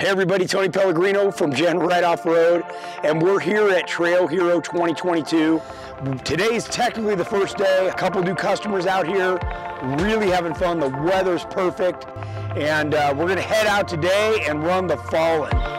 Hey everybody, Tony Pellegrino from GenRight Off Road, and we're here at Trail Hero 2022. Today's technically the first day. A couple new customers out here, really having fun. The weather's perfect, and uh, we're gonna head out today and run the Fallen.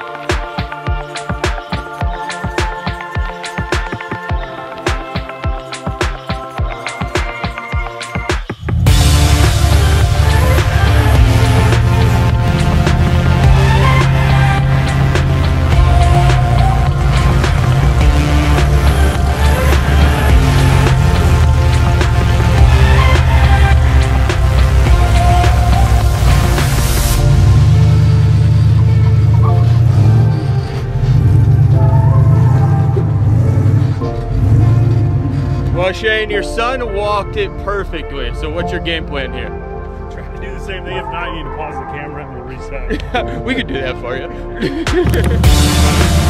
Well, Shane, your son walked it perfectly. So what's your game plan here? Try to do the same thing. If not, you need to pause the camera and we'll reset. we could do that for you.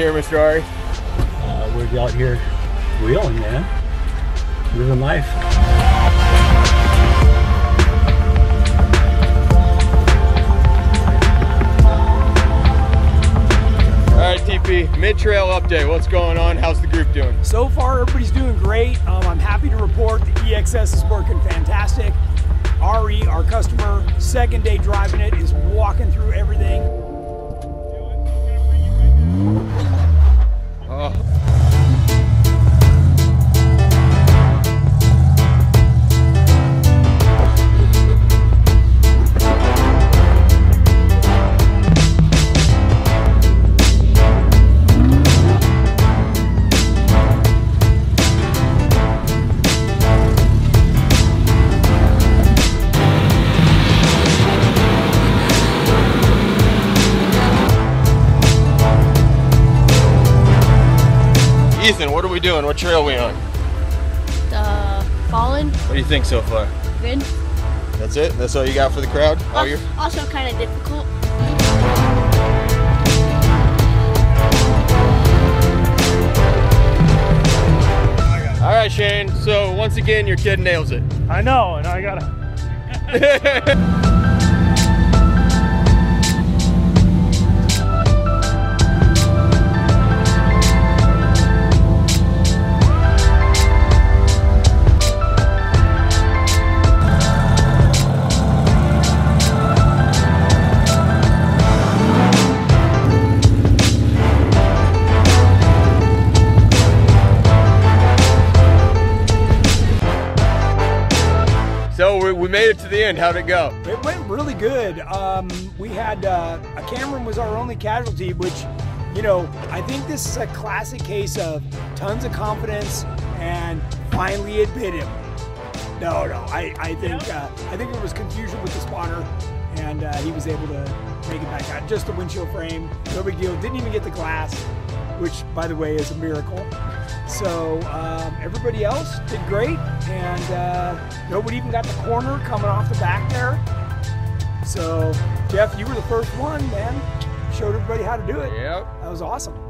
here, Mr. Ari? Uh, we're out here wheeling, man. Living life. All right, TP, mid-trail update. What's going on? How's the group doing? So far, everybody's doing great. Um, I'm happy to report the EXS is working fantastic. Ari, our customer, second day driving it, is walking through everything. Ciao. Ethan, what are we doing? What trail are we on? The Fallen. What do you think so far? Good. That's it? That's all you got for the crowd? All also, also kind of difficult. All right, Shane. So once again, your kid nails it. I know, and I gotta. So we made it to the end. How'd it go? It went really good. Um, we had uh, a Cameron was our only casualty, which, you know, I think this is a classic case of tons of confidence and finally it bit him. No, no, I, I think uh, I think it was confusion with the spotter, and uh, he was able to make it back out. Just the windshield frame, no big deal. Didn't even get the glass, which, by the way, is a miracle. So um, everybody else did great, and uh, nobody even got the corner coming off the back there. So Jeff, you were the first one, man. Showed everybody how to do it. Yep. That was awesome.